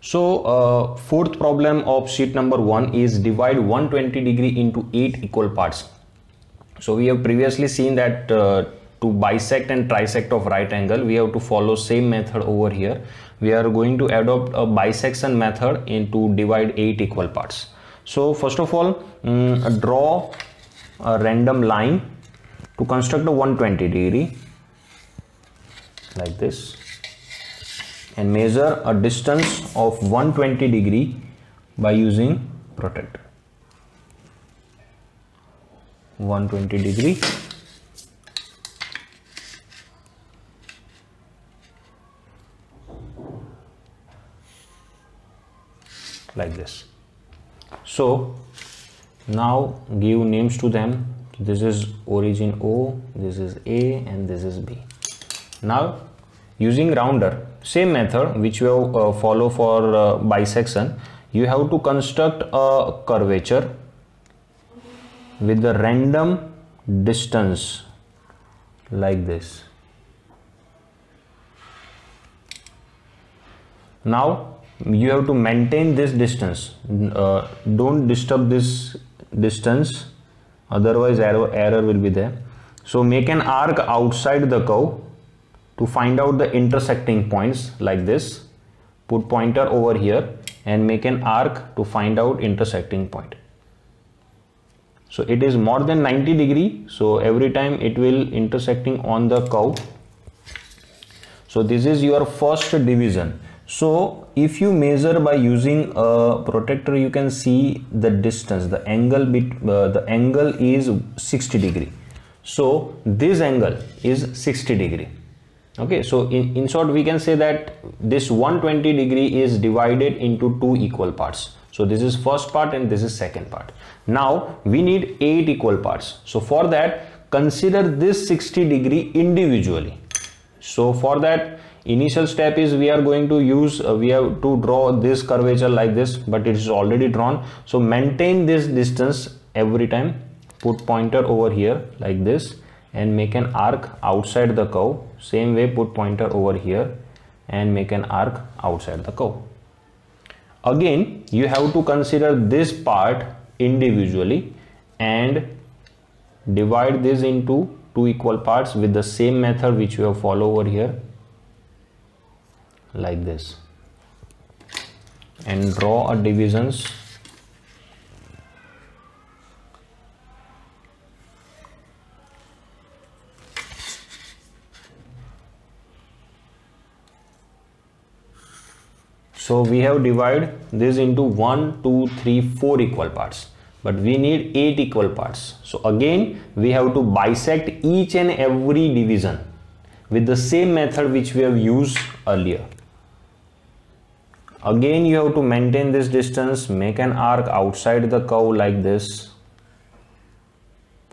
So uh, fourth problem of sheet number one is divide 120 degree into eight equal parts. So we have previously seen that uh, to bisect and trisect of right angle we have to follow same method over here. We are going to adopt a bisection method into divide eight equal parts. So first of all um, draw a random line to construct a 120 degree like this and measure a distance of 120 degree by using protractor 120 degree. Like this. So now give names to them. This is origin o this is a and this is b. Now using rounder. Same method which you uh, follow for uh, bisection. You have to construct a curvature with the random distance like this. Now you have to maintain this distance. Uh, don't disturb this distance otherwise error, error will be there. So make an arc outside the curve to find out the intersecting points like this put pointer over here and make an arc to find out intersecting point. So it is more than 90 degree so every time it will intersecting on the curve so this is your first division. So if you measure by using a protractor you can see the distance the angle bit uh, the angle is 60 degree. So this angle is 60 degree okay so in, in short we can say that this 120 degree is divided into two equal parts. So this is first part and this is second part. Now we need eight equal parts. So for that consider this 60 degree individually. So for that initial step is we are going to use uh, we have to draw this curvature like this but it is already drawn. So maintain this distance every time. Put pointer over here like this and make an arc outside the curve. Same way put pointer over here and make an arc outside the curve. Again you have to consider this part individually and divide this into two equal parts with the same method which you have followed over here like this. And draw a divisions so we have divided this into 1 2 3 4 equal parts. But we need 8 equal parts. So again we have to bisect each and every division with the same method which we have used earlier. Again you have to maintain this distance. Make an arc outside the curve like this.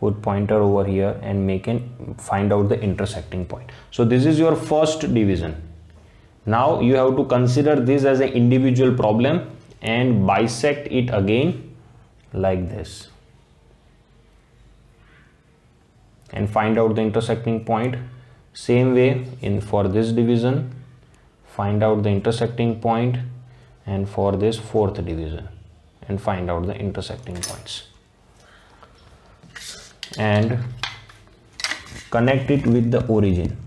Put pointer over here and make an find out the intersecting point. So this is your first division now you have to consider this as an individual problem and bisect it again like this. And find out the intersecting point. Same way in for this division find out the intersecting point. And for this fourth division and find out the intersecting points. And connect it with the origin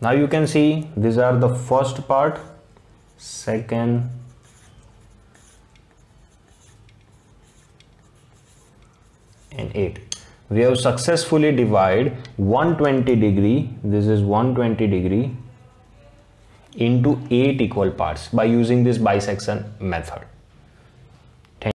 now you can see these are the first part second and 8 we have successfully divided 120 degree this is 120 degree into 8 equal parts by using this bisection method